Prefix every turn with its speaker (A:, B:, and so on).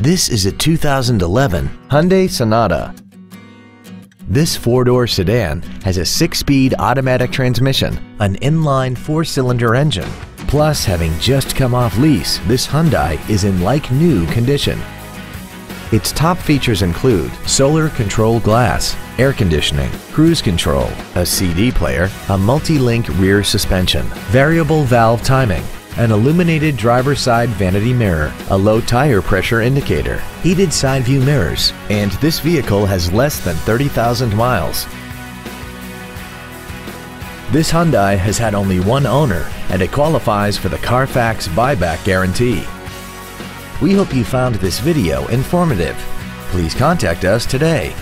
A: This is a 2011 Hyundai Sonata. This four-door sedan has a six-speed automatic transmission, an inline four-cylinder engine. Plus, having just come off lease, this Hyundai is in like-new condition. Its top features include solar control glass, air conditioning, cruise control, a CD player, a multi-link rear suspension, variable valve timing, an illuminated driver's side vanity mirror, a low tire pressure indicator, heated side view mirrors, and this vehicle has less than 30,000 miles. This Hyundai has had only one owner and it qualifies for the Carfax buyback guarantee. We hope you found this video informative. Please contact us today